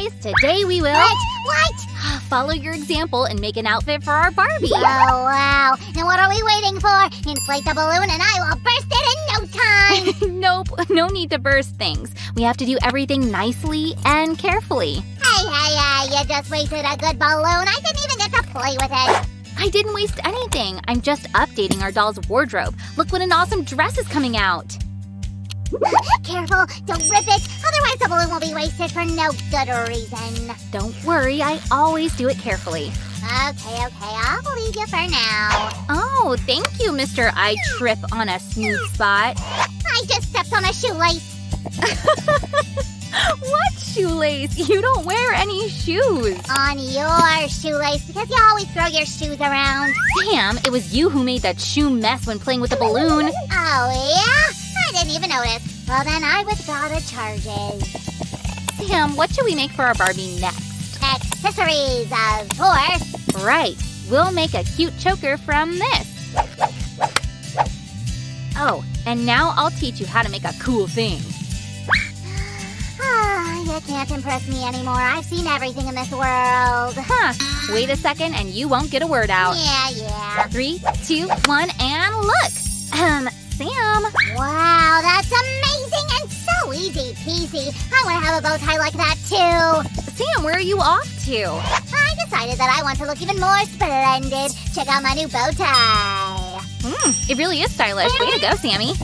guys, today we will What? What? follow your example and make an outfit for our Barbie. Oh, wow. And what are we waiting for? Inflate the balloon and I will burst it in no time. nope, no need to burst things. We have to do everything nicely and carefully. hey, hey, hey, you just wasted a good balloon. I didn't even get to play with it. I didn't waste anything. I'm just updating our doll's wardrobe. Look what an awesome dress is coming out. Careful, don't rip it. Otherwise, the balloon will be wasted for no good reason. Don't worry, I always do it carefully. Okay, okay, I'll believe you for now. Oh, thank you, Mr. I Trip on a Smooth Spot. I just stepped on a shoelace. What shoelace? You don't wear any shoes. On your shoelace because you always throw your shoes around. Sam, it was you who made that shoe mess when playing with the balloon. Oh, yeah? I didn't even notice. Well, then I withdraw the charges. Sam, what should we make for our Barbie next? Accessories, of course. Right, we'll make a cute choker from this. Oh, and now I'll teach you how to make a cool thing. Ah, you can't impress me anymore. I've seen everything in this world. Huh, wait a second and you won't get a word out. Yeah, yeah. Three, two, one, and look! Um, Sam, Wow, that's amazing and so easy peasy. I want to have a bow tie like that too. Sam, where are you off to? I decided that I want to look even more splendid. Check out my new bow tie. Hmm, it really is stylish. Way to go, Sammy.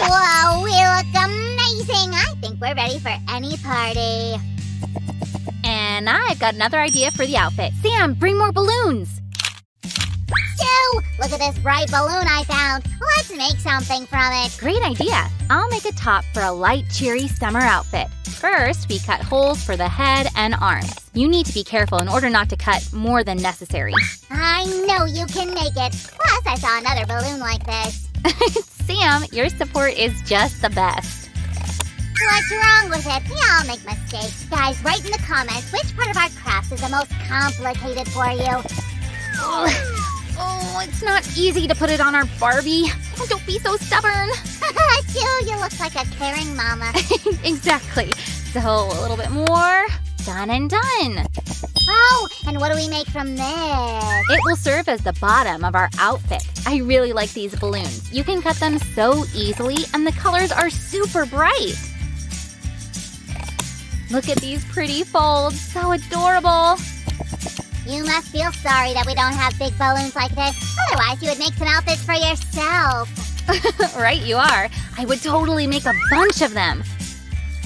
Whoa, we look amazing. I think we're ready for any party. And I've got another idea for the outfit. Sam, bring more balloons. Sue, look at this bright balloon I found. Let's make something from it. Great idea. I'll make a top for a light, cheery summer outfit. First, we cut holes for the head and arms. You need to be careful in order not to cut more than necessary. I know you can make it. Plus, I saw another balloon like this. Sam, your support is just the best. What's wrong with it? We all make mistakes. Guys, write in the comments which part of our craft is the most complicated for you. Oh, oh it's not easy to put it on our Barbie. Oh, don't be so stubborn. Sue, you look like a caring mama. exactly. So a little bit more. Done and done. Oh, and what do we make from this? It will serve as the bottom of our outfit. I really like these balloons. You can cut them so easily, and the colors are super bright. Look at these pretty folds. So adorable. You must feel sorry that we don't have big balloons like this. Otherwise, you would make some outfits for yourself. right, you are. I would totally make a bunch of them.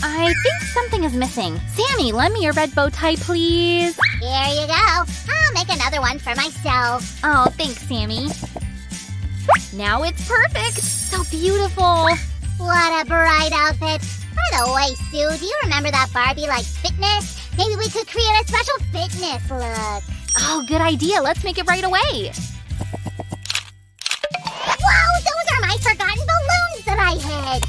I think something is missing. Sammy, lend me your red bow tie, please. Here you go. I'll make another one for myself. Oh, thanks, Sammy. Now it's perfect. So beautiful. What a bright outfit. The way, Sue, do you remember that Barbie likes fitness? Maybe we could create a special fitness look. Oh, good idea. Let's make it right away. Whoa, those are my forgotten balloons that I hid.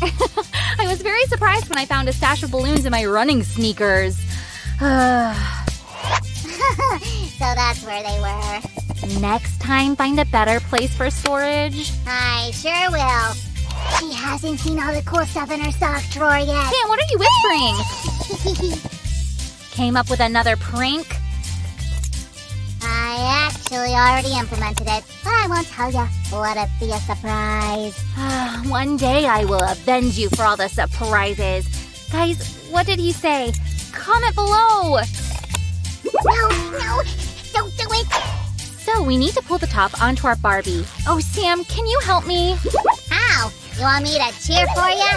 I was very surprised when I found a stash of balloons in my running sneakers. so that's where they were. Next time, find a better place for storage. I sure will. She hasn't seen all the cool stuff in her sock drawer yet. Sam, what are you whispering? Came up with another prank? I actually already implemented it, but I won't tell you. Let it be a surprise. One day I will avenge you for all the surprises. Guys, what did he say? Comment below! No, no, don't do it. So, we need to pull the top onto our Barbie. Oh, Sam, can you help me? How? You want me to cheer for you?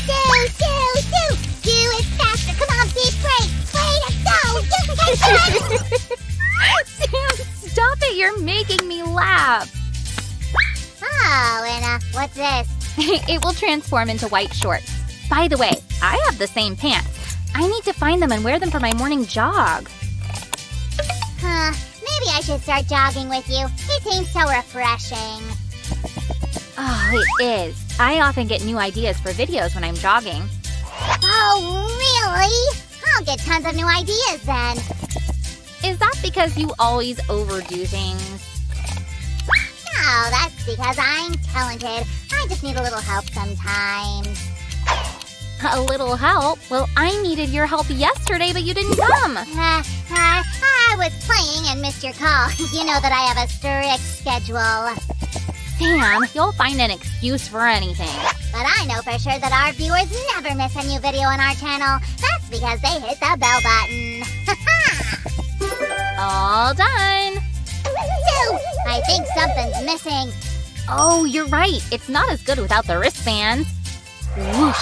Sue, Sue, Sue! Do it faster! Come on, be brave! Way to go! You can do! Sam, stop it! You're making me laugh. Oh, and uh, what's this? it will transform into white shorts. By the way, I have the same pants. I need to find them and wear them for my morning jog. Huh, maybe I should start jogging with you. It seems so refreshing. Oh, it is. I often get new ideas for videos when I'm jogging. Oh, really? I'll get tons of new ideas then. Is that because you always overdo things? No, that's because I'm talented. I just need a little help sometimes. A little help? Well, I needed your help yesterday, but you didn't come. Uh, uh, I was playing and missed your call. you know that I have a strict schedule. Sam, you'll find an excuse for anything. But I know for sure that our viewers never miss a new video on our channel. That's because they hit the bell button. All done. Sue, I think something's missing. Oh, you're right. It's not as good without the wristbands. Whoosh.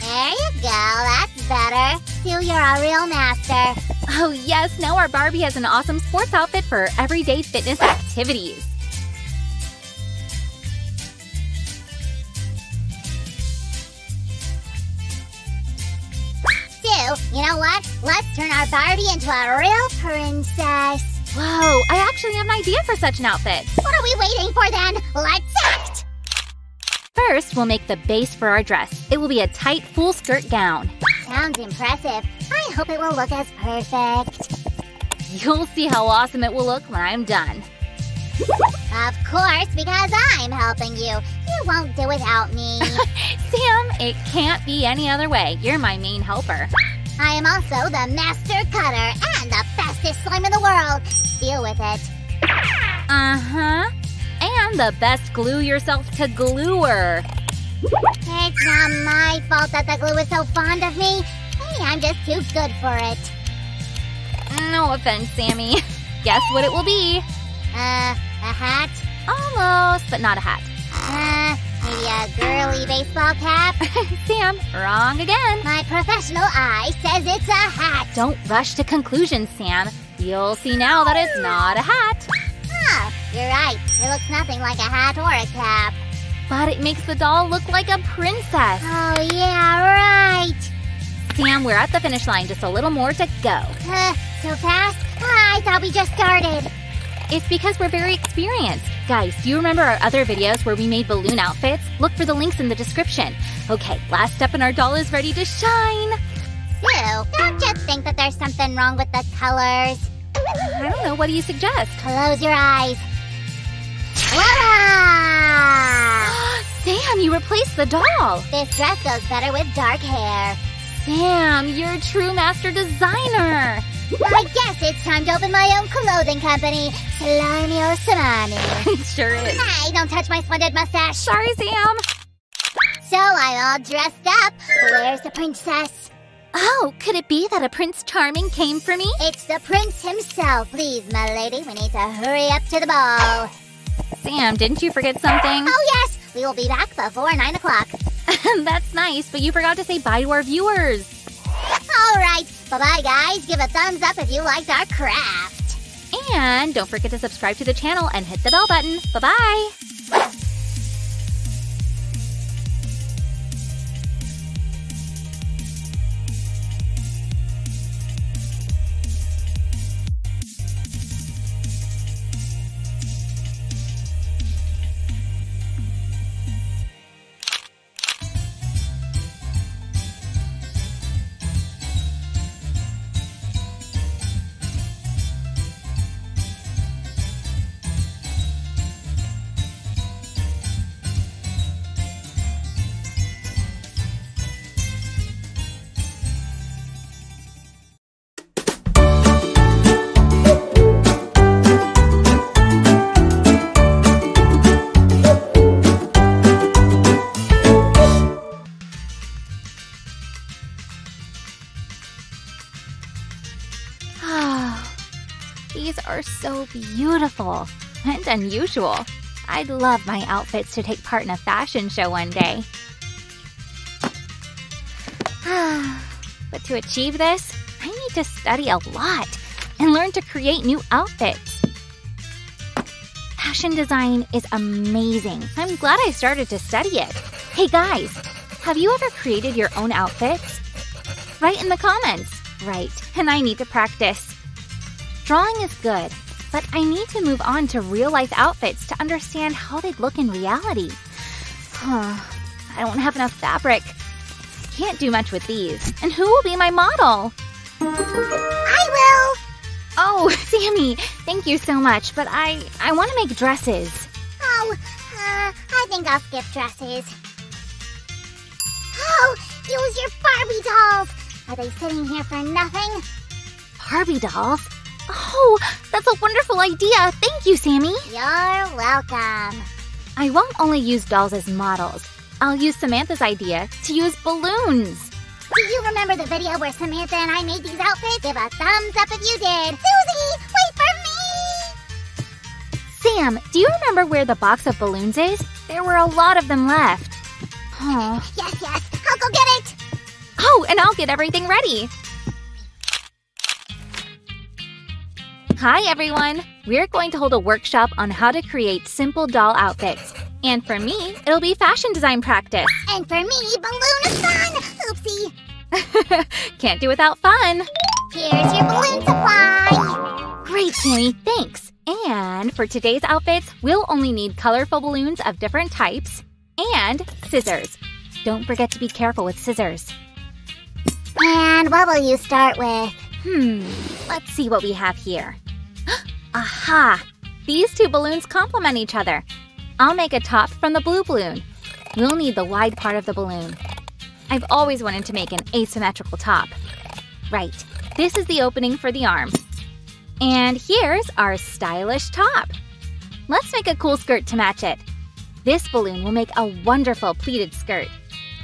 There you go, that's better. Sue, you're a real master. Oh, yes, now our Barbie has an awesome sports outfit for everyday fitness activities. You know what? Let's turn our Barbie into a real princess. Whoa, I actually have an idea for such an outfit. What are we waiting for then? Let's act! First, we'll make the base for our dress. It will be a tight, full skirt gown. Sounds impressive. I hope it will look as perfect. You'll see how awesome it will look when I'm done. Of course, because I'm helping you. You won't do without me. Sam, it can't be any other way. You're my main helper. I am also the master cutter and the fastest slime in the world. Deal with it. Uh-huh. And the best glue yourself to gluer. It's not my fault that the glue is so fond of me. Hey, I'm just too good for it. No offense, Sammy. Guess what it will be? Uh, a hat? Almost, but not a hat. Uh, maybe a girly baseball cap? Sam, wrong again. My professional eye says it's a hat. Don't rush to conclusions, Sam. You'll see now that it's not a hat. Huh, you're right. It looks nothing like a hat or a cap. But it makes the doll look like a princess. Oh, yeah, right. Sam, we're at the finish line. Just a little more to go. Uh, so fast? I thought we just started. It's because we're very experienced. Guys, do you remember our other videos where we made balloon outfits? Look for the links in the description. Okay, last step and our doll is ready to shine. Sue, don't you think that there's something wrong with the colors? I don't know. What do you suggest? Close your eyes. Voila! Sam, you replaced the doll. This dress goes better with dark hair. Sam, you're a true master designer. I guess it's time to open my own clothing company, Slimy or Samani. sure is. Hey, don't touch my splendid mustache. Sorry, Sam. So I'm all dressed up. Where's the princess? Oh, could it be that a Prince Charming came for me? It's the prince himself. Please, my lady, we need to hurry up to the ball. Sam, didn't you forget something? Oh, yes, we will be back before 9 o'clock. That's nice, but you forgot to say bye to our viewers. All right, bye-bye, guys. Give a thumbs up if you liked our craft. And don't forget to subscribe to the channel and hit the bell button. Bye-bye. Are so beautiful and unusual. I'd love my outfits to take part in a fashion show one day. but to achieve this, I need to study a lot and learn to create new outfits. Fashion design is amazing. I'm glad I started to study it. Hey guys, have you ever created your own outfits? Write in the comments. Right, and I need to practice. Drawing is good, but I need to move on to real life outfits to understand how they'd look in reality. Huh, I don't have enough fabric. Can't do much with these. And who will be my model? I will. Oh, Sammy, thank you so much, but I I want to make dresses. Oh, uh, I think I'll skip dresses. Oh, use your Barbie dolls. Are they sitting here for nothing? Barbie dolls? Oh, that's a wonderful idea. Thank you, Sammy. You're welcome. I won't only use dolls as models. I'll use Samantha's idea to use balloons. Do you remember the video where Samantha and I made these outfits? Give a thumbs up if you did. Susie, wait for me! Sam, do you remember where the box of balloons is? There were a lot of them left. Oh. Yes, yes, I'll go get it. Oh, and I'll get everything ready. Hi, everyone. We're going to hold a workshop on how to create simple doll outfits. And for me, it'll be fashion design practice. And for me, balloon-a-thon. Oopsie. Can't do without fun. Here's your balloon supply. Great, Sammy. Thanks. And for today's outfits, we'll only need colorful balloons of different types and scissors. Don't forget to be careful with scissors. And what will you start with? Hmm, let's see what we have here. Aha! These two balloons complement each other. I'll make a top from the blue balloon. We'll need the wide part of the balloon. I've always wanted to make an asymmetrical top. Right, this is the opening for the arm. And here's our stylish top. Let's make a cool skirt to match it. This balloon will make a wonderful pleated skirt.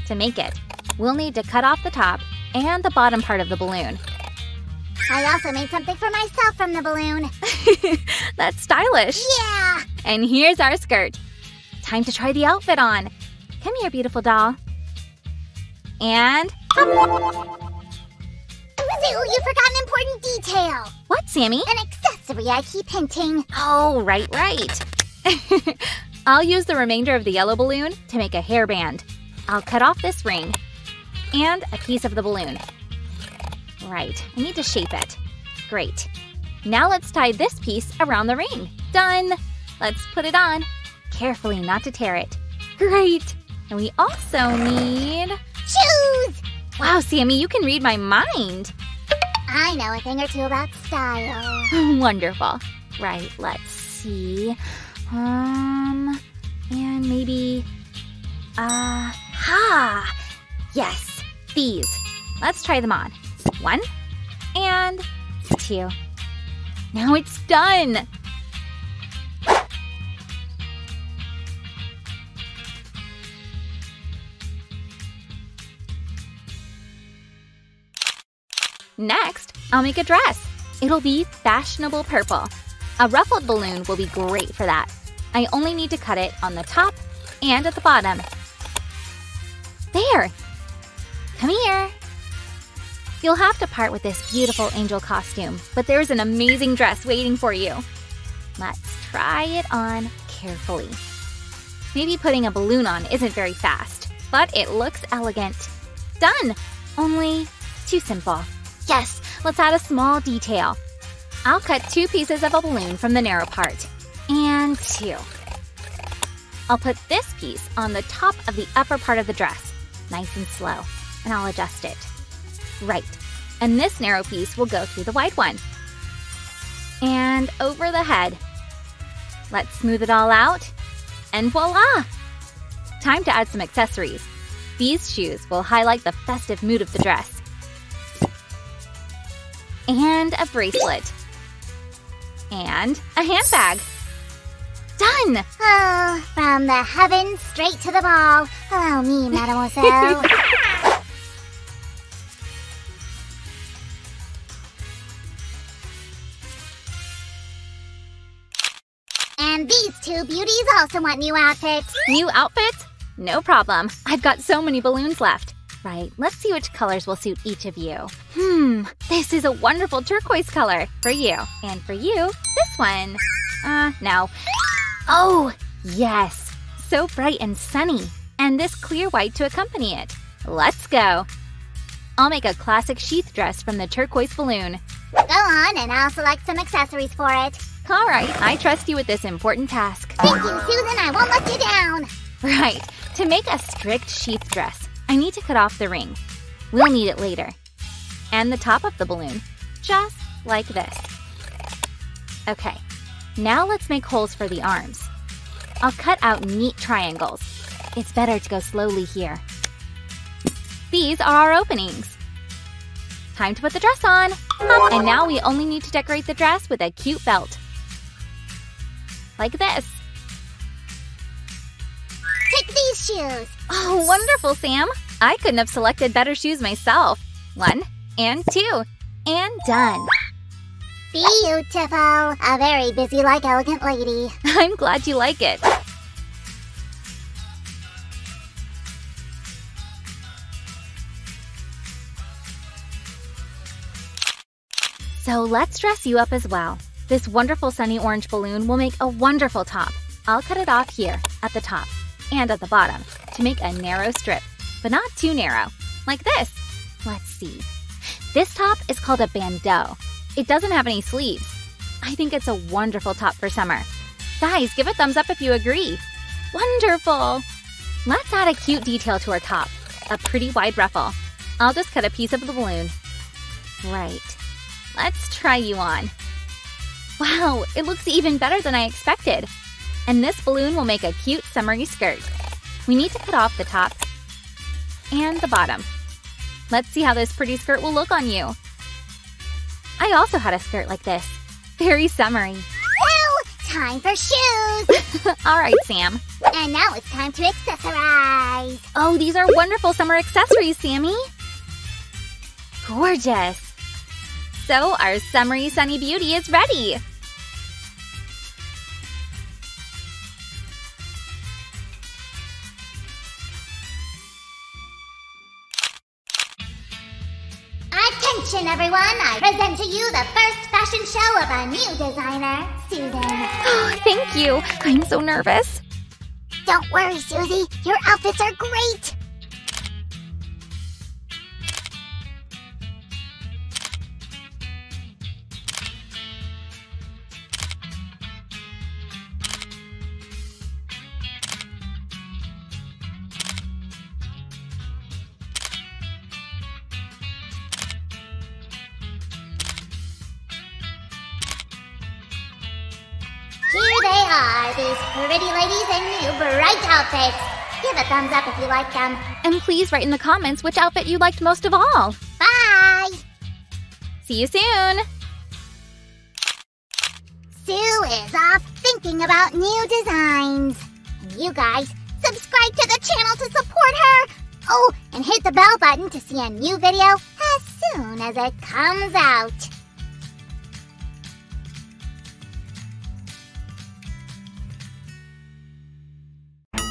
To make it, we'll need to cut off the top and the bottom part of the balloon. I also made something for myself from the balloon. That's stylish. Yeah! And here's our skirt. Time to try the outfit on. Come here, beautiful doll. And. Sue, you forgot an important detail. What, Sammy? An accessory I keep hinting. Oh, right, right. I'll use the remainder of the yellow balloon to make a hairband. I'll cut off this ring and a piece of the balloon. Right, I need to shape it. Great. Now let's tie this piece around the ring. Done! Let's put it on. Carefully not to tear it. Great! And we also need… Shoes! Wow, Sammy, you can read my mind. I know a thing or two about style. Wonderful. Right, let's see. Um, and maybe… Uh, ha! Yes, these. Let's try them on. One and two. Now it's done! Next, I'll make a dress. It'll be fashionable purple. A ruffled balloon will be great for that. I only need to cut it on the top and at the bottom. There! Come here! You'll have to part with this beautiful angel costume, but there's an amazing dress waiting for you. Let's try it on carefully. Maybe putting a balloon on isn't very fast, but it looks elegant. Done! Only too simple. Yes, let's add a small detail. I'll cut two pieces of a balloon from the narrow part. And two. I'll put this piece on the top of the upper part of the dress, nice and slow, and I'll adjust it. Right. And this narrow piece will go through the wide one. And over the head. Let's smooth it all out. And voila! Time to add some accessories. These shoes will highlight the festive mood of the dress. And a bracelet. And a handbag. Done! Oh, from the heavens straight to the ball. Allow me, mademoiselle. these two beauties also want new outfits. New outfits? No problem. I've got so many balloons left. Right, let's see which colors will suit each of you. Hmm, this is a wonderful turquoise color for you. And for you, this one. Uh, no. Oh, yes. So bright and sunny. And this clear white to accompany it. Let's go. I'll make a classic sheath dress from the turquoise balloon. Go on, and I'll select some accessories for it. All right, I trust you with this important task. Thank you, Susan. I won't let you down. Right. To make a strict sheath dress, I need to cut off the ring. We'll need it later. And the top of the balloon, just like this. Okay, now let's make holes for the arms. I'll cut out neat triangles. It's better to go slowly here. These are our openings. Time to put the dress on. And now we only need to decorate the dress with a cute belt. Like this. Take these shoes. Oh, wonderful, Sam. I couldn't have selected better shoes myself. One, and two, and done. Beautiful. A very busy like elegant lady. I'm glad you like it. So let's dress you up as well. This wonderful sunny orange balloon will make a wonderful top. I'll cut it off here, at the top, and at the bottom, to make a narrow strip, but not too narrow, like this. Let's see. This top is called a bandeau. It doesn't have any sleeves. I think it's a wonderful top for summer. Guys, give a thumbs up if you agree. Wonderful! Let's add a cute detail to our top. A pretty wide ruffle. I'll just cut a piece of the balloon. Right. Let's try you on. Wow, it looks even better than I expected. And this balloon will make a cute summery skirt. We need to cut off the top and the bottom. Let's see how this pretty skirt will look on you. I also had a skirt like this. Very summery. So, time for shoes. All right, Sam. and now it's time to accessorize. Oh, these are wonderful summer accessories, Sammy. Gorgeous. So our summery sunny beauty is ready. Everyone! I present to you the first fashion show of a new designer, Susan. Thank you. I'm so nervous. Don't worry, Susie. Your outfits are great. Thumbs up if you like them. And please write in the comments which outfit you liked most of all. Bye! See you soon. Sue is off thinking about new designs. And you guys, subscribe to the channel to support her. Oh, and hit the bell button to see a new video as soon as it comes out.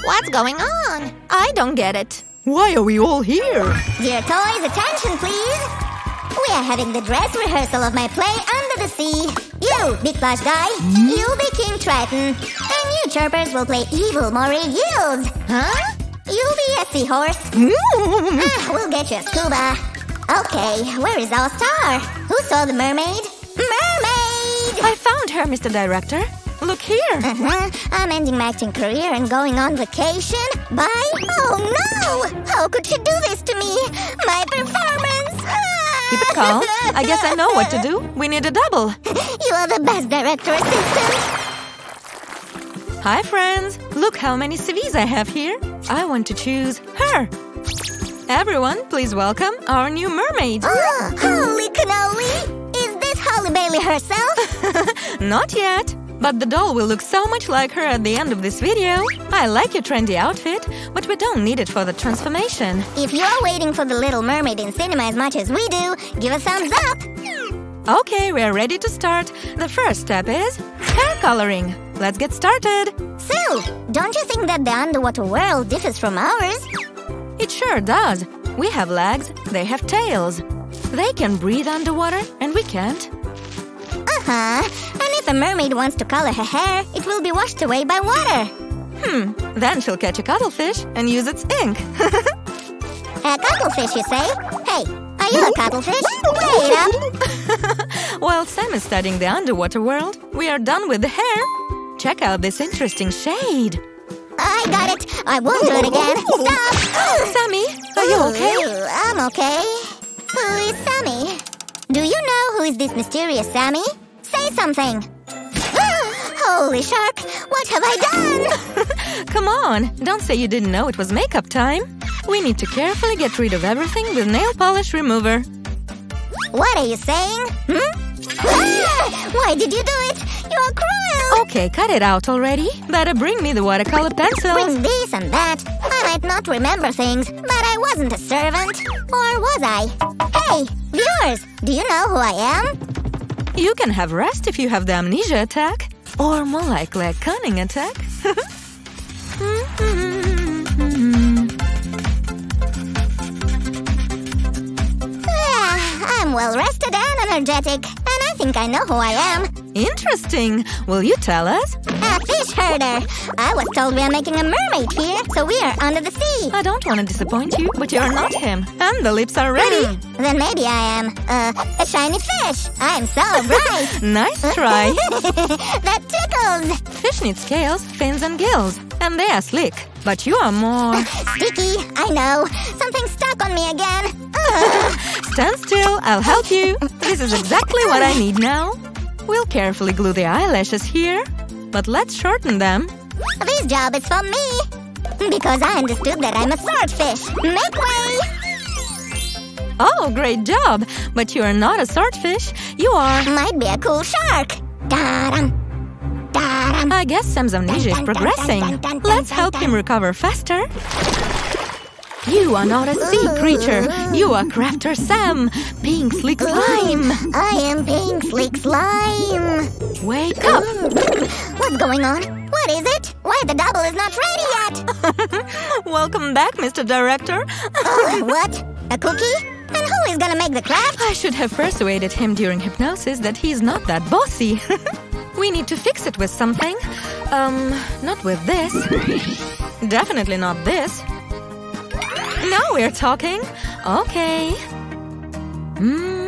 What's going on? I don't get it. Why are we all here? Dear toys, attention please! We are having the dress rehearsal of my play Under the Sea. You, big plush guy, you'll be King Triton. And you chirpers will play evil Moray Eels. Huh? You'll be a seahorse. ah, we'll get you a scuba. Okay, where is our star? Who saw the mermaid? Mermaid! I found her, Mr. Director. Look here. Uh-huh. I'm ending my acting career and going on vacation. Bye? Oh no! How could she do this to me? My performance! Keep it calm. I guess I know what to do. We need a double. You are the best director assistant. Hi, friends. Look how many CVs I have here. I want to choose her. Everyone, please welcome our new mermaid. Oh, holy cannoli! Is this Halle Bailey herself? Not yet. But the doll will look so much like her at the end of this video. I like your trendy outfit, but we don't need it for the transformation. If you're waiting for the Little Mermaid in cinema as much as we do, give a thumbs up. Okay, we're ready to start. The first step is hair coloring. Let's get started. Sue, don't you think that the underwater world differs from ours? It sure does. We have legs, they have tails. They can breathe underwater, and we can't. Uh-huh. And if a mermaid wants to color her hair, it will be washed away by water. Hmm, then she'll catch a cuttlefish and use its ink. A cuttlefish, you say? Hey, are you a cuttlefish? Wait up. While Sam is studying the underwater world, we are done with the hair. Check out this interesting shade. I got it. I won't do it again. Stop. Sammy, are you okay? I'm okay. Who is Sammy? Do you know who is this mysterious Sammy? Say something. Holy shark, what have I done? Come on, don't say you didn't know it was makeup time. We need to carefully get rid of everything with nail polish remover. What are you saying? Hmm? Ah! Why did you do it? You are cruel! Okay, cut it out already. Better bring me the watercolor pencils. Bring this and that. I might not remember things, but I wasn't a servant. Or was I? Hey, viewers, do you know who I am? You can have rest if you have the amnesia attack. Or more likely a cunning attack. I'm well rested and energetic, think I know who I am. Interesting. Will you tell us? A fish herder. I was told we are making a mermaid here, so we are under the sea. I don't want to disappoint you, but you're not him. And the lips are ready. Hmm, then maybe I am. Uh, a shiny fish. I'm so bright. Nice try. that tickles. Fish need scales, fins, and gills. And they are slick. But you are more. Sticky. I know. Something stuck on me again. Stand still, I'll help you. This is exactly what I need now. We'll carefully glue the eyelashes here. But let's shorten them. This job is for me. Because I understood that I'm a swordfish. Make way. Oh, great job! But you are not a swordfish. You are. Might be a cool shark. Da-dum. I guess Sam's amnesia is progressing. Let's help him recover faster. You are not a sea creature. You are Crafter Sam, Pink Slick Slime. I am pink slick slime. Wake up! What's going on? What is it? Why the double is not ready yet? Welcome back, Mr. Director. Oh, what? A cookie? And who is gonna make the craft? I should have persuaded him during hypnosis that he's not that bossy. we need to fix it with something. Um, not with this. Definitely not this. Now we're talking. Okay. Mm.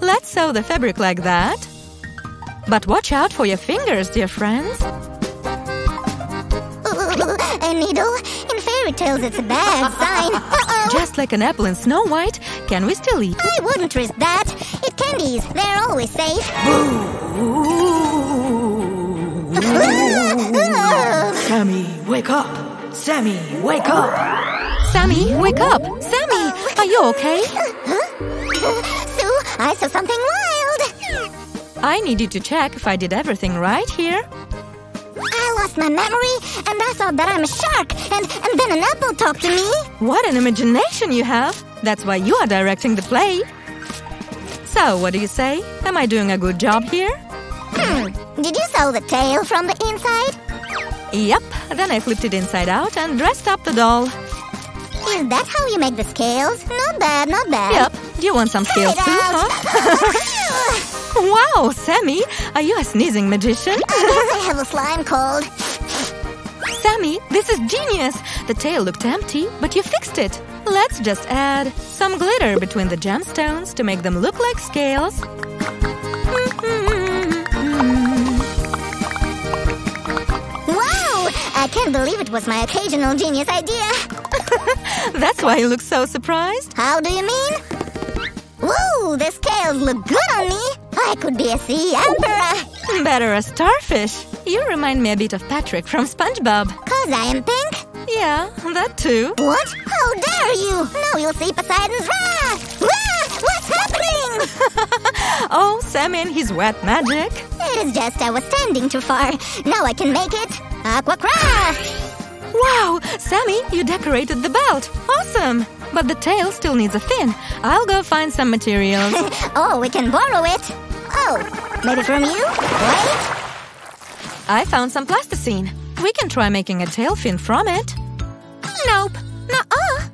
Let's sew the fabric like that. But watch out for your fingers, dear friends. a needle? In fairy tales, it's a bad sign. Uh-oh. Just like an apple in Snow White, can we still eat? I wouldn't risk that. Eat candies. They're always safe. Sammy, wake up! Sammy, wake up! Sammy, wake up! Sammy, are you okay? Sue, I saw something wild. I need you to check if I did everything right here. I lost my memory, and I thought that I'm a shark, and, and then an apple talked to me. What an imagination you have! That's why you are directing the play. So, what do you say? Am I doing a good job here? Hmm, did you sew the tail from the inside? Yep, then I flipped it inside out and dressed up the doll. Is that how you make the scales? Not bad, not bad. Yep, do you want some scales too, huh? wow, Sammy, are you a sneezing magician? I I have a slime cold. Sammy, this is genius! The tail looked empty, but you fixed it. Let's just add some glitter between the gemstones to make them look like scales. Wow! I can't believe it was my occasional genius idea. That's why you look so surprised. How do you mean? Woo! The scales look good on me. I could be a sea emperor. Better a starfish. You remind me a bit of Patrick from SpongeBob. Cause I am pink? Yeah, that too. What? How dare you! Now you'll see Poseidon's wrath! Ah, what's happening? Oh, Sammy and his wet magic. it is just I was standing too far. Now I can make it. Aqua craft! Wow, Sammy, you decorated the belt. Awesome. But the tail still needs a fin. I'll go find some materials. oh, we can borrow it. Oh, maybe from you? Wait. I found some plasticine. We can try making a tail fin from it. Nope. Nuh-uh.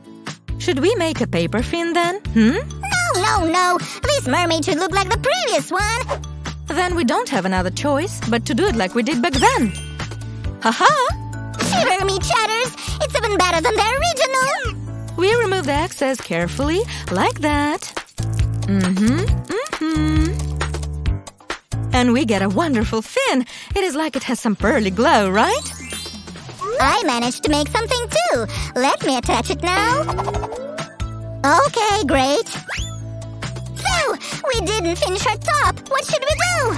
Should we make a paper fin then? Hmm? No, no, no. This mermaid should look like the previous one. Then we don't have another choice but to do it like we did back then. Haha! Shiver me chatters. It's even better than the original. We remove the excess carefully, like that. Mm-hmm, mm-hmm. And we get a wonderful fin! It is like it has some pearly glow, right? I managed to make something too! Let me attach it now! Okay, great! So, we didn't finish our top! What should we do?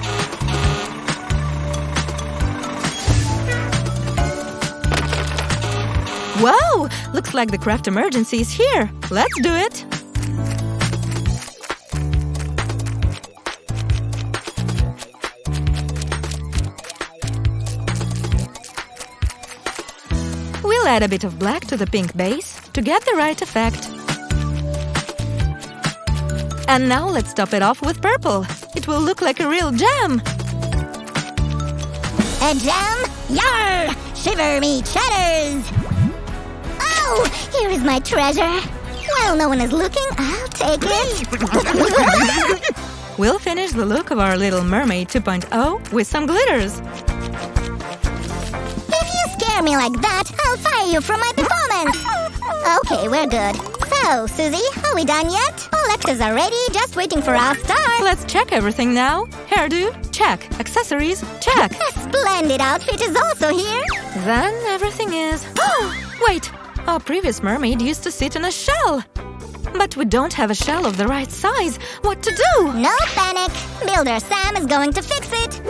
Whoa! Looks like the craft emergency is here! Let's do it! We'll add a bit of black to the pink base to get the right effect. And now let's top it off with purple. It will look like a real gem. A gem? Yar! Shiver me cheddars! Oh, here is my treasure. While no one is looking, I'll take it. We'll finish the look of our Little Mermaid 2.0 with some glitters. If you scare me like that, I'll fire you from my performance. Okay, we're good. So, Susie, are we done yet? All actors are ready, just waiting for our star. Let's check everything now. Hairdo, check. Accessories, check. A splendid outfit is also here. Then everything is. Oh! Wait! Our previous mermaid used to sit in a shell! But we don't have a shell of the right size. What to do? No panic. Builder Sam is going to fix it.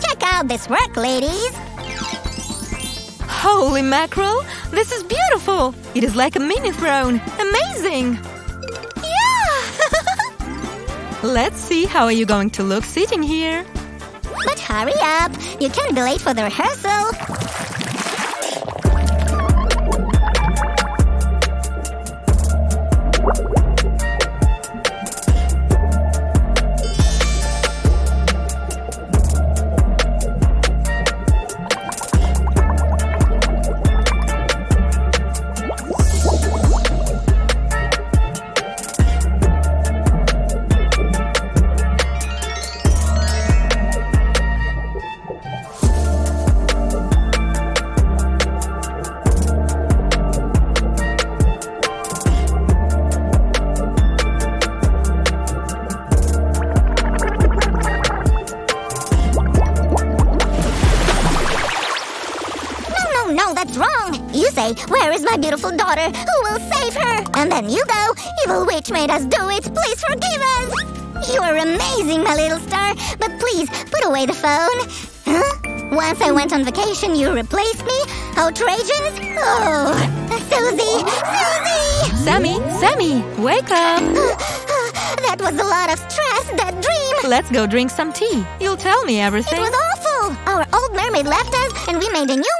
Check out this work, ladies. Holy mackerel! This is beautiful! It is like a mini throne! Amazing! Yeah! Let's see how are you going to look sitting here. but hurry up. You can't be late for the rehearsal. Beautiful daughter? Who will save her? And then you go, Evil witch made us do it. Please forgive us. You are amazing, my little star. But please, put away the phone. Huh? Once I went on vacation, you replaced me? Outrageous? Oh, Susie! Susie! Sammy, Sammy, wake up! that was a lot of stress, that dream. Let's go drink some tea. You'll tell me everything. It was awful. Our old mermaid left us, and we made a new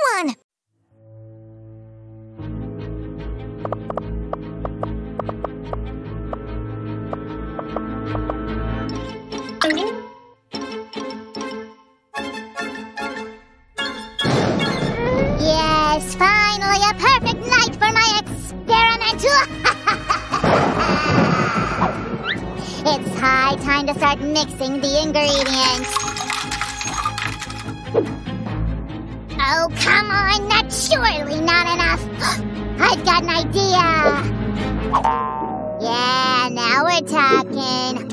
it's high time to start mixing the ingredients. Oh, come on, that's surely not enough. I've got an idea. Yeah, now we're talking.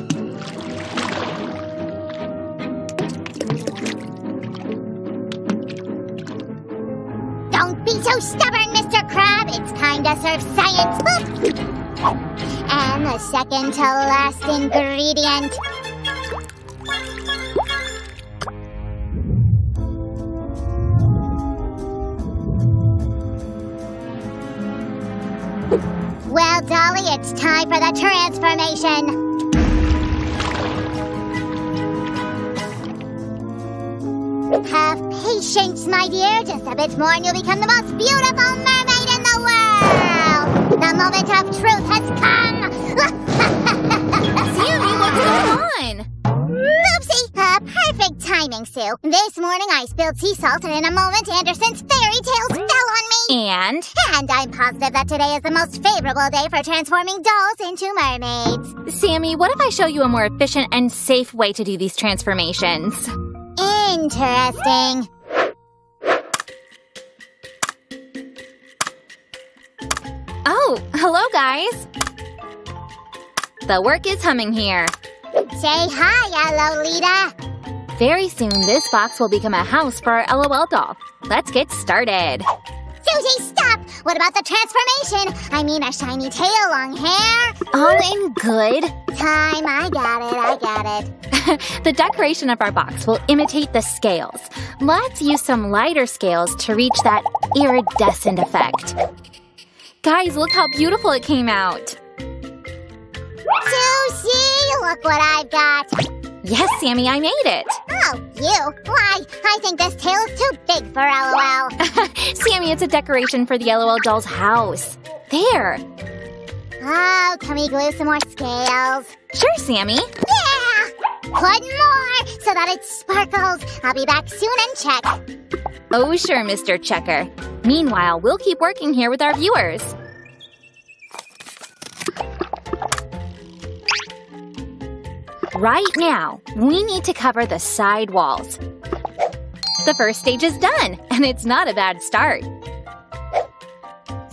Don't be so stubborn, Mr. Crab. It's time to serve science. the second to last ingredient. Well, Dolly, it's time for the transformation. Have patience, my dear. Just a bit more and you'll become the most beautiful world. The moment of truth has come. Sammy, what's going on? Oopsie! Uh, perfect timing, Sue. This morning I spilled sea salt and in a moment Andersen's fairy tales fell on me. And? And I'm positive that today is the most favorable day for transforming dolls into mermaids. Sammy, what if I show you a more efficient and safe way to do these transformations? Interesting. Guys. The work is humming here. Say hi, Lolita. Very soon, this box will become a house for our LOL doll. Let's get started. Susie, stop! What about the transformation? I mean, a shiny tail, long hair. All in good. Time, I got it, I got it. the decoration of our box will imitate the scales. Let's use some lighter scales to reach that iridescent effect. Guys, look how beautiful it came out. Susie, look what I've got. Yes, Sammy, I made it. Oh, you? Why, I think this tail is too big for LOL. Sammy, it's a decoration for the LOL doll's house. There. Oh, can we glue some more scales? Sure, Sammy. Yeah! Put more so that it sparkles. I'll be back soon and check. Oh, sure, Mr. Checker. Meanwhile, we'll keep working here with our viewers. Right now, we need to cover the side walls. The first stage is done, and it's not a bad start.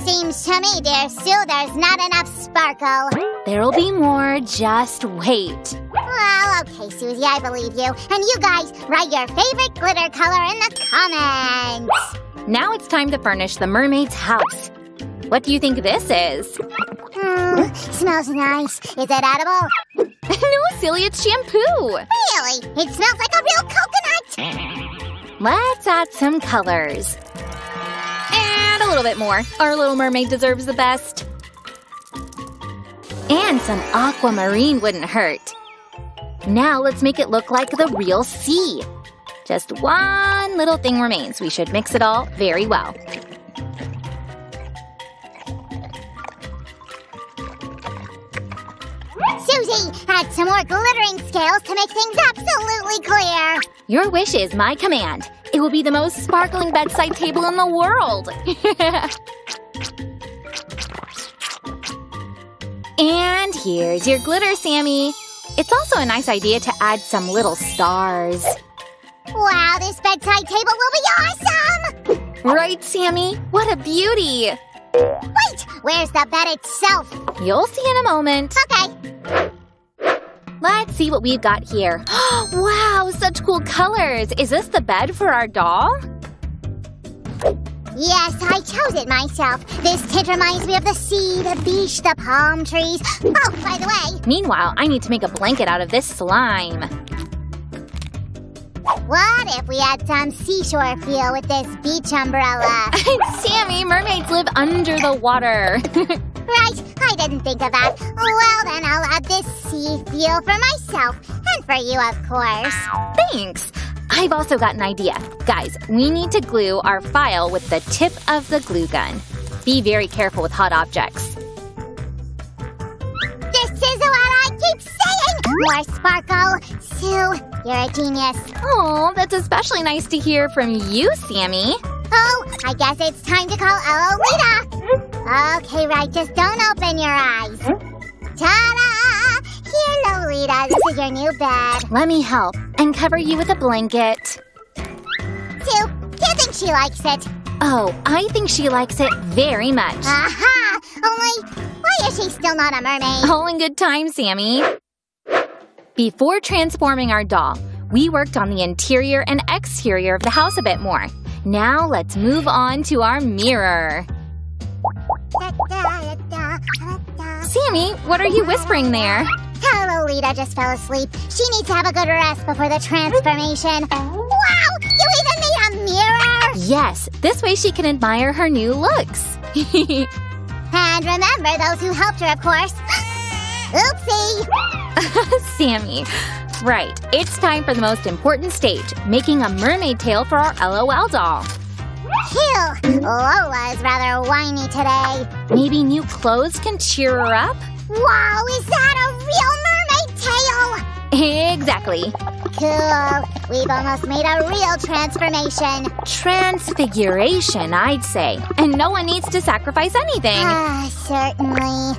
Seems to me, dear Sue, there's not enough sparkle. There'll be more, just wait. Well, okay, Susie, I believe you. And you guys, write your favorite glitter color in the comments. Now it's time to furnish the mermaid's house. What do you think this is? Hmm, smells nice. Is it edible? no, silly, it's shampoo. Really? It smells like a real coconut. Let's add some colors. And a little bit more. Our little mermaid deserves the best. And some aquamarine wouldn't hurt. Now let's make it look like the real sea. Just one little thing remains. We should mix it all very well. Susie, add some more glittering scales to make things absolutely clear. Your wish is my command. It will be the most sparkling bedside table in the world. and here's your glitter, Sammy. It's also a nice idea to add some little stars. Wow, this bedside table will be awesome! Right, Sammy? What a beauty! Wait, where's the bed itself? You'll see in a moment. Okay. Let's see what we've got here. wow, such cool colors. Is this the bed for our doll? Yes, I chose it myself. This tint reminds me of the sea, the beach, the palm trees. Oh, by the way, Meanwhile, I need to make a blanket out of this slime. what if we had some seashore feel with this beach umbrella? Sammy, mermaids live under the water. right, I didn't think of that. Well, then I'll add this sea feel for myself and for you, of course. Thanks. I've also got an idea. Guys, we need to glue our file with the tip of the glue gun. Be very careful with hot objects. This is what I keep saying! More sparkle! Sue, you're a genius. Oh, that's especially nice to hear from you, Sammy. Oh, I guess it's time to call Lolita. Hmm? Okay, right, just don't open your eyes. Ta-da! Here, Lolita, this is your new bed. Let me help and cover you with a blanket. Sue, do you think she likes it? Oh, I think she likes it very much. Aha! Only, why is she still not a mermaid? All in good time, Sammy. Before transforming our doll, we worked on the interior and exterior of the house a bit more. Now let's move on to our mirror. Sammy, what are you whispering there? Hello, Lita just fell asleep. She needs to have a good rest before the transformation. Wow! You even made a mirror! Yes, this way she can admire her new looks. And remember those who helped her, of course. Oopsie! Sammy. Right, it's time for the most important stage, making a mermaid tail for our LOL doll. Phew! Lola is rather whiny today. Maybe new clothes can cheer her up? Wow, is that a real mermaid tail? Exactly. Cool. We've almost made a real transformation. Transfiguration, I'd say. And no one needs to sacrifice anything. Ah, certainly.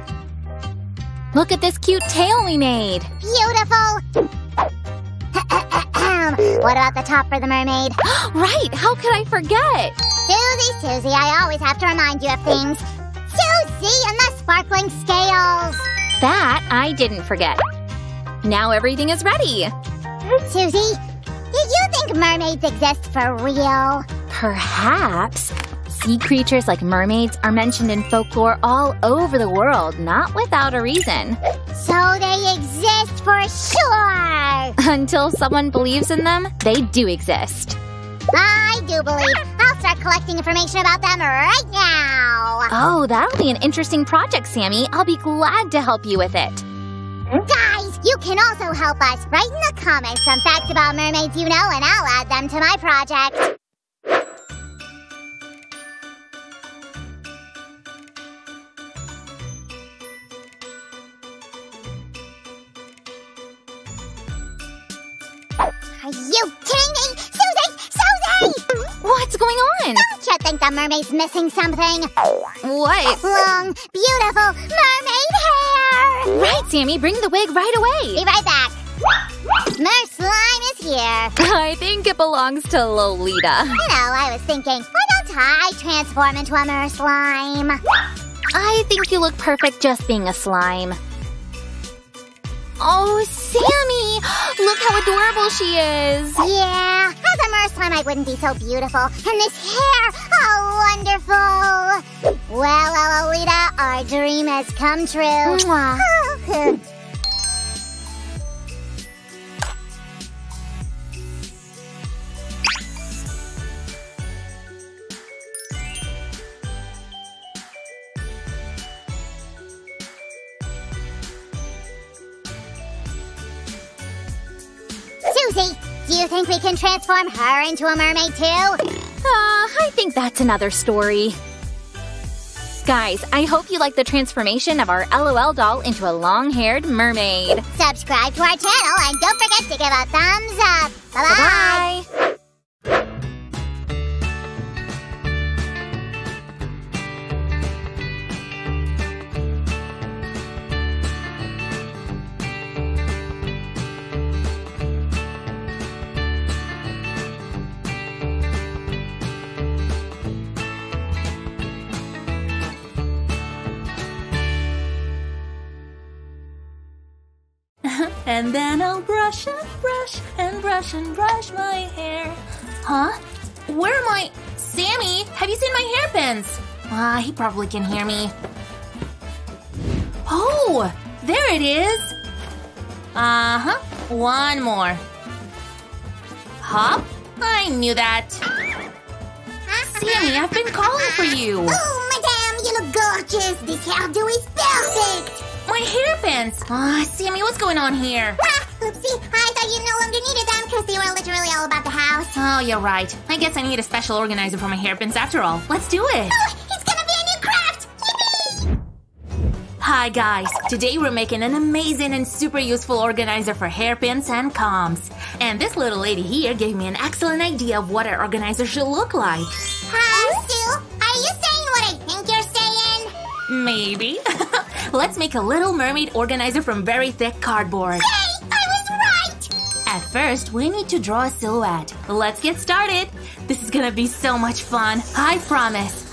Look at this cute tail we made. Beautiful. What about the top for the mermaid? right, how could I forget? Susie, Susie, I always have to remind you of things. Susie and the sparkling scales. That I didn't forget. Now everything is ready. Susie, do you think mermaids exist for real? Perhaps. Sea creatures like mermaids are mentioned in folklore all over the world, not without a reason. So they exist for sure! Until someone believes in them, they do exist. I do believe. I'll start collecting information about them right now. Oh, that'll be an interesting project, Sammy. I'll be glad to help you with it. Guys, you can also help us. Write in the comments some facts about mermaids you know, and I'll add them to my project. Are you kidding me? Susie! Susie! What's going on? Don't you think the mermaid's missing something? What? Long, beautiful mermaid hair! Right, Sammy, bring the wig right away! Be right back. Mer slime is here. I think it belongs to Lolita. I know, I was thinking, why don't I transform into a mer slime? I think you look perfect just being a slime. Oh, Sammy! Look how adorable she is! Yeah, as a slime I wouldn't be so beautiful. And this hair, oh wonderful! Well, Lolita, our dream has come true. Oh, transform her into a mermaid too? Uh, I think that's another story. Guys, I hope you like the transformation of our LOL doll into a long-haired mermaid. Subscribe to our channel and don't forget to give a thumbs up. Bye-bye. And then I'll brush and brush and brush and brush my hair. Huh? Where am I? Sammy, have you seen my hairpins? Ah, he probably can hear me. Oh, there it is. Uh huh. One more. Hop. I knew that. Sammy, I've been calling for you. Oh, madame, you look gorgeous. This hairdo is perfect. My hairpins. Ah, Sammy, what's going on here? Ah, oopsie, I thought you no longer needed them because they were literally all about the house. Oh, you're right. I guess I need a special organizer for my hairpins after all. Let's do it. Oh, it's gonna be a new craft. Yippee! Hi guys, today we're making an amazing and super useful organizer for hairpins and combs. And this little lady here gave me an excellent idea of what our organizer should look like. Hi, Sue. Are you saying what I think you're saying? Maybe. Let's make a little mermaid organizer from very thick cardboard. Hey, I was right. At first, we need to draw a silhouette. Let's get started. This is gonna be so much fun, I promise.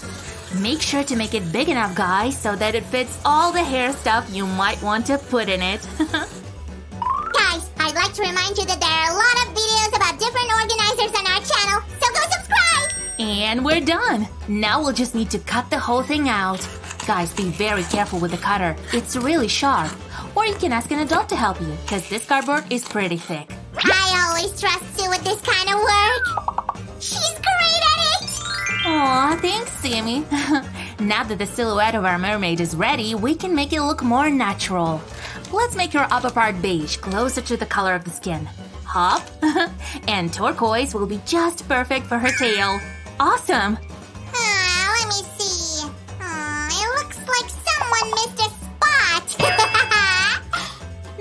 Make sure to make it big enough, guys, so that it fits all the hair stuff you might want to put in it. Guys, I'd like to remind you that there are a lot of videos about different organizers on our channel, so go subscribe. And we're done! Now we'll just need to cut the whole thing out. Guys, be very careful with the cutter. It's really sharp. Or you can ask an adult to help you, because this cardboard is pretty thick. I always trust Sue with this kind of work. She's great at it. Aw, thanks, Sammy. now that the silhouette of our mermaid is ready, we can make it look more natural. Let's make her upper part beige, closer to the color of the skin. Hop. and turquoise will be just perfect for her tail. Awesome!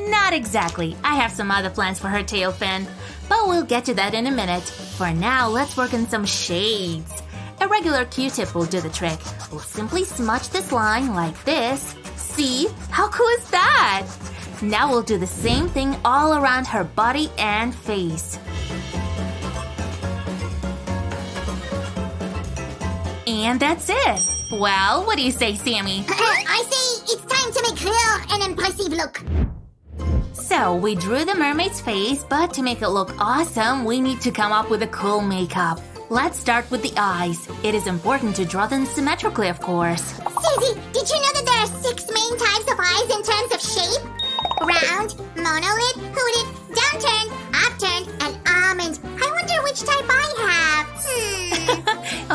Not exactly. I have some other plans for her tail fin. But we'll get to that in a minute. For now, let's work on some shades. A regular Q-tip will do the trick. We'll simply smudge this line like this. See? How cool is that? Now we'll do the same thing all around her body and face. And that's it. Well, what do you say, Sammy? I say it's time to make her an impressive look. So, we drew the mermaid's face, but to make it look awesome, we need to come up with a cool makeup. Let's start with the eyes. It is important to draw them symmetrically, of course. Susie, did you know that there are six main types of eyes in terms of shape? Round, monolid, hooded, downturned, upturned, and almond. I wonder which type I have. Hmm.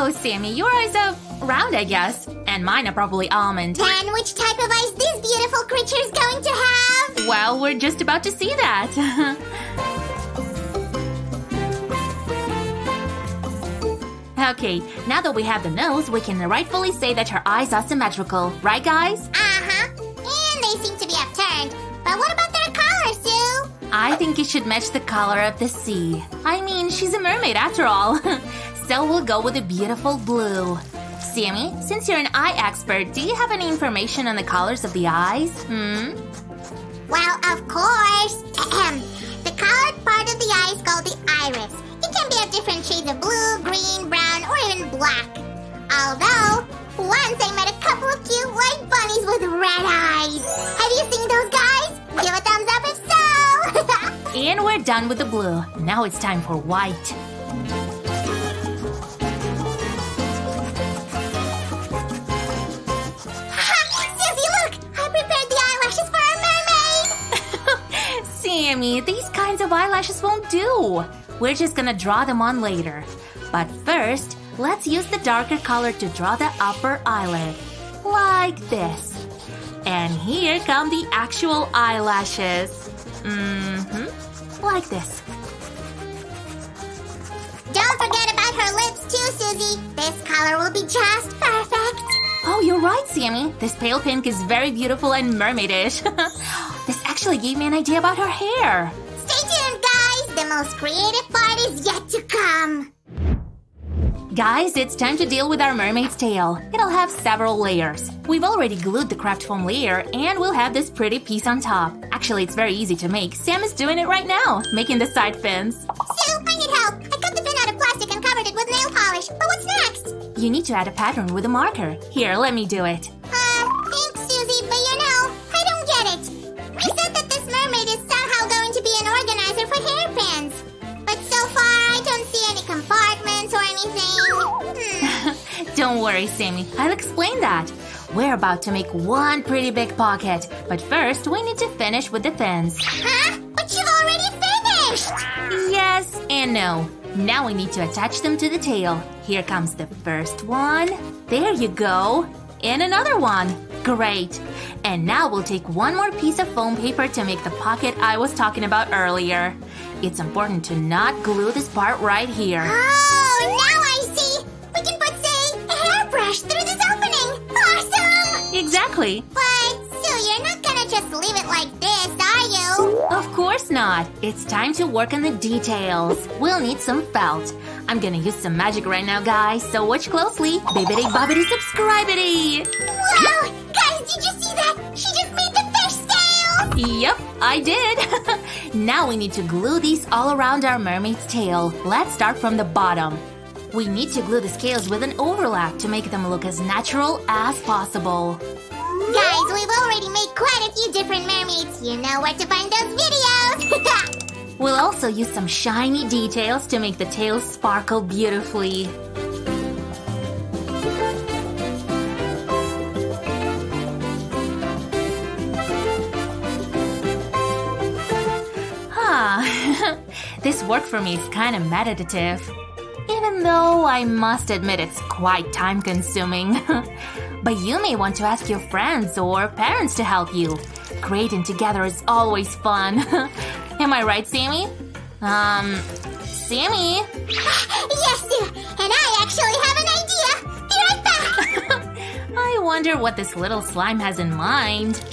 oh, Sammy, your eyes are round, I guess. And mine are probably almond. and which type of eyes this beautiful creature is going to have? Well, we're just about to see that. okay, now that we have the nose, we can rightfully say that her eyes are symmetrical. Right, guys? Uh-huh. And they seem to be upturned. But what about their color, Sue? I think it should match the color of the sea. I mean, she's a mermaid after all. so we'll go with a beautiful blue. Sammy, since you're an eye expert, do you have any information on the colors of the eyes? Hmm? Well, of course. Ahem. the colored part of the eye is called the iris. It can be of different shades of blue, green, brown, or even black. Although, once I met a couple of cute white bunnies with red eyes. Have you seen those guys? Give a thumbs up if so. And we're done with the blue. Now it's time for white. These kinds of eyelashes won't do. We're just gonna draw them on later. But first, let's use the darker color to draw the upper eyelid. Like this. And here come the actual eyelashes. Mm-hmm. Like this. Don't forget about her lips too, Susie. This color will be just perfect. Oh, you're right, Sammy. This pale pink is very beautiful and mermaidish. this actually gave me an idea about her hair. Stay tuned, guys. The most creative part is yet to come. Guys, it's time to deal with our mermaid's tail. It'll have several layers. We've already glued the craft foam layer and we'll have this pretty piece on top. Actually, it's very easy to make. Sam is doing it right now, making the side fins. Sue, I need help. I cut the fin out of covered it with nail polish. But what's next? You need to add a pattern with a marker. Here, let me do it. Uh, thanks, Susie, but you know, I don't get it. You said that this mermaid is somehow going to be an organizer for hairpins. But so far, I don't see any compartments or anything. Hmm. Don't worry, Sammy. I'll explain that. We're about to make one pretty big pocket, but first we need to finish with the fins. Huh? But you've already finished! Yes and no. Now we need to attach them to the tail. Here comes the first one. There you go. And another one. Great. And now we'll take one more piece of foam paper to make the pocket I was talking about earlier. It's important to not glue this part right here. Oh, now I see! We can put, say, a hairbrush through this opening! Awesome! Exactly. Not. It's time to work on the details. We'll need some felt. I'm gonna use some magic right now, guys, so watch closely. Bibbidi bobbidi subscribity! Wow! Guys, did you see that? She just made the fish scales! Yep, I did. now we need to glue these all around our mermaid's tail. Let's start from the bottom. We need to glue the scales with an overlap to make them look as natural as possible. Guys, we've already made quite a few different mermaids. You know where to find those videos. We'll also use some shiny details to make the tail sparkle beautifully. Huh. this work for me is kind of meditative. Even though I must admit it's quite time consuming. but you may want to ask your friends or parents to help you. Creating together is always fun. Am I right, Sammy? Um, Sammy? yes, Sue. And I actually have an idea. Be right back. I wonder what this little slime has in mind.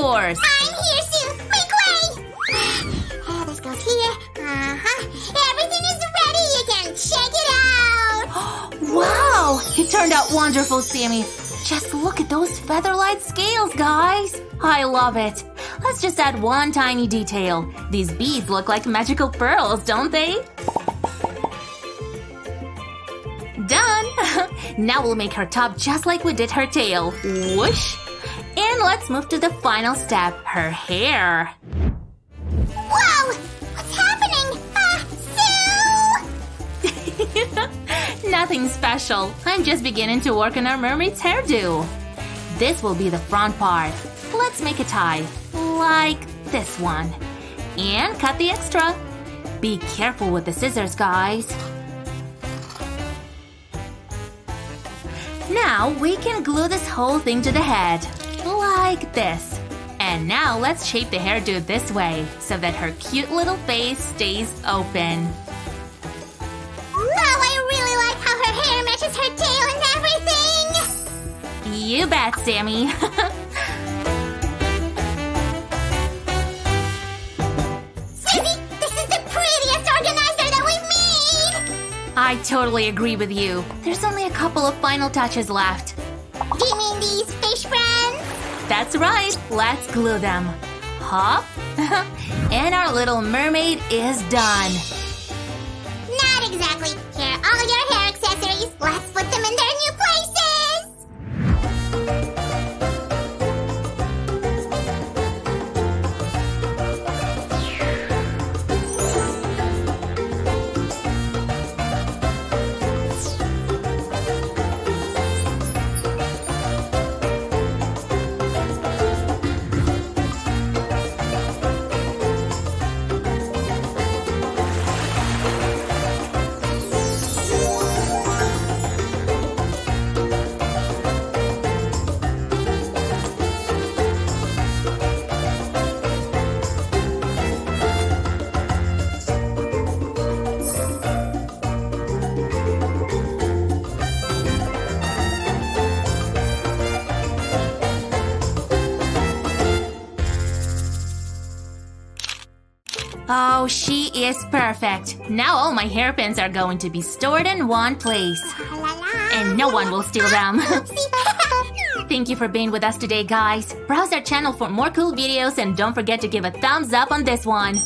Yours? I'm here, Sue. Make way. Oh, this goes here. Uh-huh. Everything is ready. You can check it out. Wow! It turned out wonderful, Sammy. Just look at those feather-light scales, guys. I love it. Let's just add one tiny detail. These beads look like magical pearls, don't they? Done! Now we'll make her top just like we did her tail. Whoosh! And let's move to the final step, her hair. Whoa! What's happening? Ah, Sue! Nothing special. I'm just beginning to work on our mermaid's hairdo. This will be the front part. Let's make a tie. Like this one. And cut the extra. Be careful with the scissors, guys. Now we can glue this whole thing to the head. Like this. And now let's shape the hairdo this way so that her cute little face stays open. Wow, I really like how her hair matches her tail and everything! You bet, Sammy. Susie, this is the prettiest organizer that we've made! I totally agree with you. There's only a couple of final touches left. Do you mean these fish friends? That's right, let's glue them. Hop. and our little mermaid is done. Not exactly. She is perfect. Now all my hairpins are going to be stored in one place. La la la. And no one will steal them. Thank you for being with us today, guys. Browse our channel for more cool videos and don't forget to give a thumbs up on this one.